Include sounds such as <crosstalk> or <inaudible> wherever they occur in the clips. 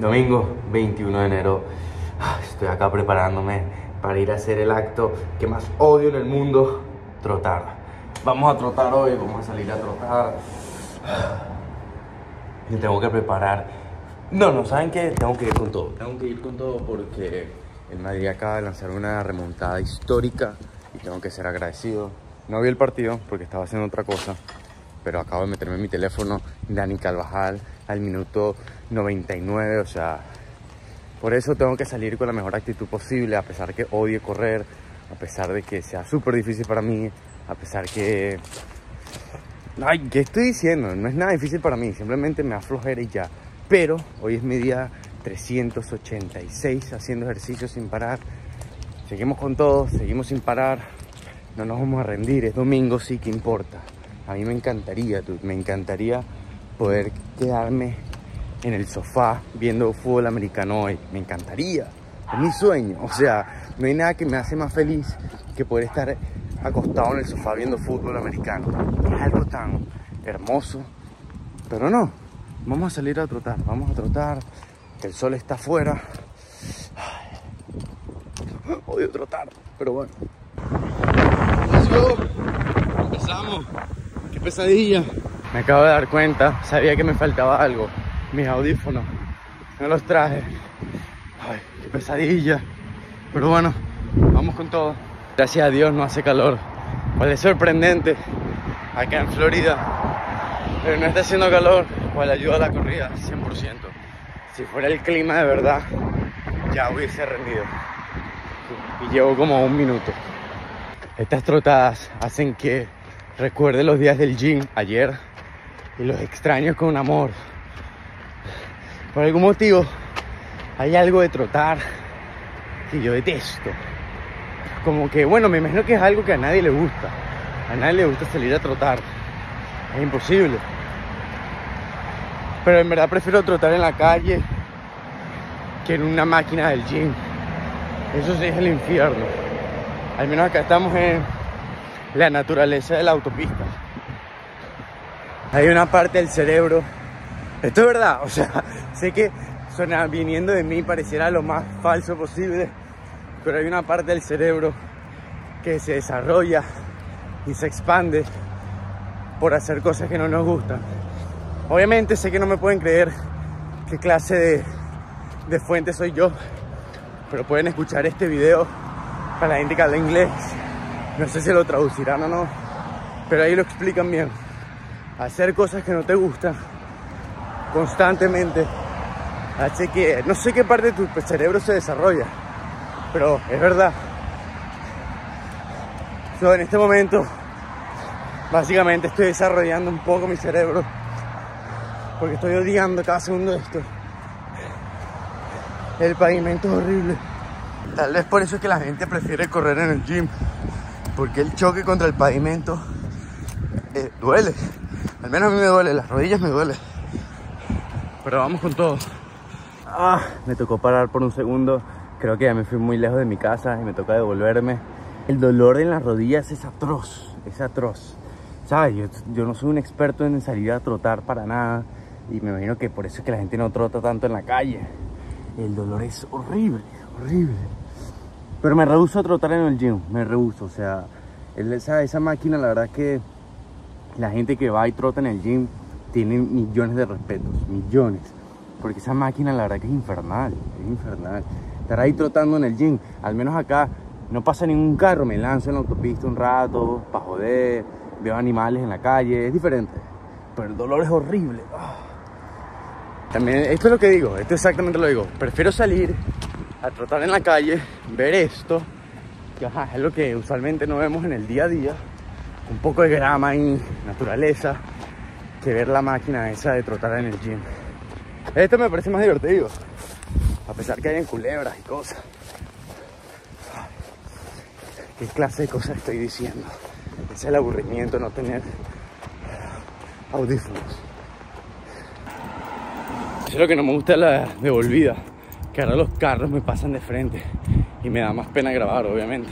Domingo 21 de enero. Estoy acá preparándome para ir a hacer el acto que más odio en el mundo, trotar. Vamos a trotar hoy, vamos a salir a trotar. Me tengo que preparar. No, no, ¿saben qué? Tengo que ir con todo. Tengo que ir con todo porque el Madrid acaba de lanzar una remontada histórica y tengo que ser agradecido. No vi el partido porque estaba haciendo otra cosa, pero acabo de meterme en mi teléfono Dani Carvajal al minuto 99, o sea, por eso tengo que salir con la mejor actitud posible, a pesar que odie correr, a pesar de que sea súper difícil para mí, a pesar que... Ay, ¿qué estoy diciendo? No es nada difícil para mí, simplemente me aflojera y ya. Pero hoy es mi día 386 haciendo ejercicio sin parar. Seguimos con todo, seguimos sin parar. No nos vamos a rendir, es domingo, sí que importa. A mí me encantaría, me encantaría poder quedarme en el sofá viendo fútbol americano hoy. Me encantaría, es mi sueño. O sea, no hay nada que me hace más feliz que poder estar acostado en el sofá viendo fútbol americano. Es algo tan hermoso. Pero no, vamos a salir a trotar, vamos a trotar. El sol está afuera. odio trotar, pero bueno. Empezamos. Qué pesadilla. Me acabo de dar cuenta, sabía que me faltaba algo. Mis audífonos. No los traje. Ay, qué pesadilla. Pero bueno, vamos con todo. Gracias a Dios no hace calor. Cual es sorprendente acá en Florida. Pero no está haciendo calor, cual ayuda a la corrida, 100%. Si fuera el clima de verdad, ya hubiese rendido. Y llevo como un minuto. Estas trotadas hacen que recuerde los días del gym ayer y los extraño con amor. Por algún motivo, hay algo de trotar que yo detesto. Como que, bueno, me imagino que es algo que a nadie le gusta. A nadie le gusta salir a trotar. Es imposible. Pero en verdad prefiero trotar en la calle que en una máquina del gym. Eso sí es el infierno. Al menos acá estamos en la naturaleza de la autopista. Hay una parte del cerebro. Esto es verdad, o sea, <laughs> sé que suena viniendo de mí pareciera lo más falso posible, pero hay una parte del cerebro que se desarrolla y se expande por hacer cosas que no nos gustan. Obviamente sé que no me pueden creer qué clase de, fuente soy yo, pero pueden escuchar este video para la gente que habla inglés. No sé si lo traducirán o no, pero ahí lo explican bien. Hacer cosas que no te gustan constantemente hace que no sé qué parte de tu cerebro se desarrolla, pero es verdad. So, en este momento, básicamente estoy desarrollando un poco mi cerebro porque estoy odiando cada segundo de esto. El pavimento es horrible. Tal vez por eso es que la gente prefiere correr en el gym. Porque el choque contra el pavimento eh, duele. Al menos a mí me duele, las rodillas me duele. Pero vamos con todo. Ah, me tocó parar por un segundo. Creo que ya me fui muy lejos de mi casa y me toca devolverme. El dolor en las rodillas es atroz, es atroz. ¿Sabes? Yo, yo no soy un experto en salir a trotar para nada. Y me imagino que por eso es que la gente no trota tanto en la calle. El dolor es horrible, horrible. Pero me rehuso a trotar en el gym, me rehuso. O sea, esa, esa máquina, la verdad que la gente que va y trota en el gym tiene millones de respetos, millones. Porque esa máquina, la verdad que es infernal, es infernal. Estar ahí trotando en el gym, al menos acá no pasa ningún carro, me lanzo en la autopista un rato, para joder, veo animales en la calle, es diferente. Pero el dolor es horrible. Ah. También, esto es lo que digo, esto exactamente lo digo. Prefiero salir a trotar en la calle, ver esto, que es lo que usualmente no vemos en el día a día, un poco de grama y naturaleza, que ver la máquina esa de trotar en el gym. Esto me parece más divertido, a pesar que hay en culebras y cosas. ¿Qué clase de cosas estoy diciendo? Es el aburrimiento no tener audífonos. Es lo que no me gusta la devolvida, que ahora los carros me pasan de frente y me da más pena grabar, obviamente.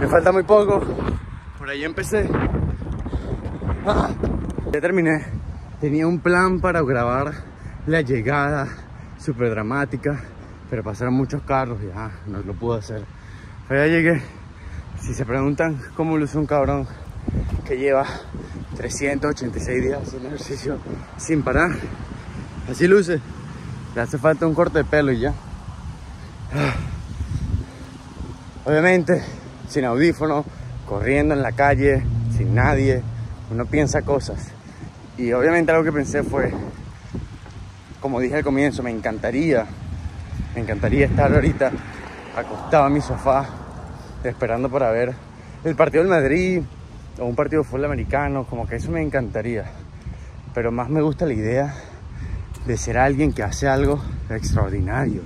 Me falta muy poco, por ahí empecé. Ah, Ya terminé. Tenía un plan para grabar la llegada súper dramática, pero pasaron muchos carros y ah, no lo pude hacer. Pero ya llegué. Si se preguntan cómo luce un cabrón que lleva 386 días haciendo ejercicio sin parar, así luce. Le hace falta un corte de pelo y ya. Obviamente, sin audífono, corriendo en la calle, sin nadie, uno piensa cosas. Y obviamente algo que pensé fue, como dije al comienzo, me encantaría, me encantaría estar ahorita acostado en mi sofá, esperando para ver el partido del Madrid o un partido de fútbol americano, como que eso me encantaría. Pero más me gusta la idea de ser alguien que hace algo extraordinario.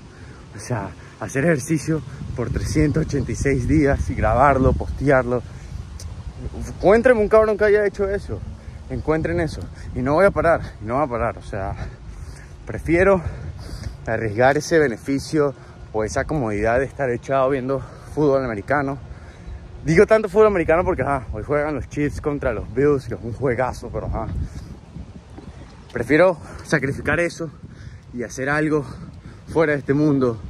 O sea, hacer ejercicio por 386 días y grabarlo, postearlo. Encuéntrenme un cabrón que haya hecho eso. Encuentren eso. Y no voy a parar, no voy a parar. O sea, prefiero arriesgar ese beneficio o esa comodidad de estar echado viendo fútbol americano. Digo tanto fútbol americano porque hoy juegan los Chiefs contra los Bills, que es un juegazo, pero prefiero sacrificar eso y hacer algo fuera de este mundo,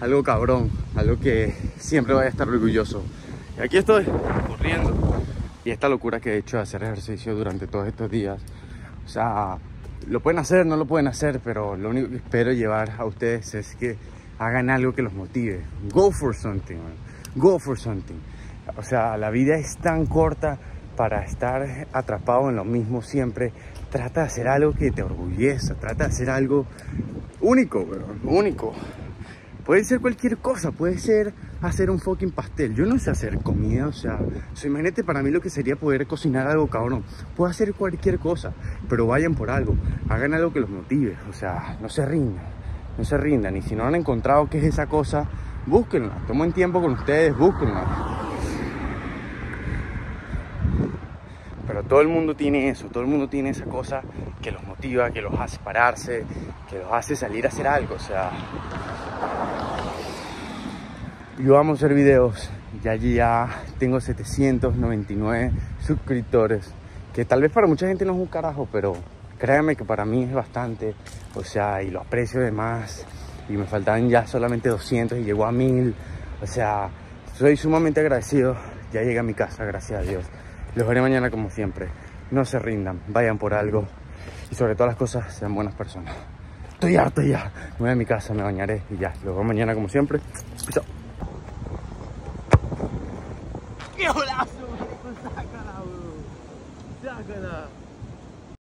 algo cabrón, algo que siempre vaya a estar orgulloso. Y aquí estoy, corriendo. Y esta locura que he hecho de hacer ejercicio durante todos estos días. O sea, lo pueden hacer, no lo pueden hacer, pero lo único que espero llevar a ustedes es que hagan algo que los motive. Go for something, Go for something. O sea, la vida es tan corta para estar atrapado en lo mismo siempre. Trata de hacer algo que te orgulleza, trata de hacer algo único, único. Puede ser cualquier cosa, puede ser hacer un fucking pastel. Yo no sé hacer comida, o sea, imagínate para mí lo que sería poder cocinar algo, cabrón. Puedo hacer cualquier cosa, pero vayan por algo, hagan algo que los motive, o sea, no se rindan, no se rindan. Y si no han encontrado qué es esa cosa, búsquenla, tomen tiempo con ustedes, búsquenla. Pero todo el mundo tiene eso, todo el mundo tiene esa cosa que los motiva, que los hace pararse, que los hace salir a hacer algo, o sea... Yo vamos a hacer videos y allí ya tengo 799 suscriptores, que tal vez para mucha gente no es un carajo, pero créanme que para mí es bastante, o sea, y lo aprecio de más, y me faltaban ya solamente 200 y llegó a 1000, o sea, soy sumamente agradecido, ya llegué a mi casa, gracias a Dios. Los veré mañana como siempre, no se rindan, vayan por algo, y sobre todas las cosas, sean buenas personas. Estoy harto ya, me voy a mi casa, me bañaré y ya, los veo mañana como siempre. Chao. ¡Qué golazo! Sácala, bro. Sácala.